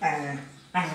哎哎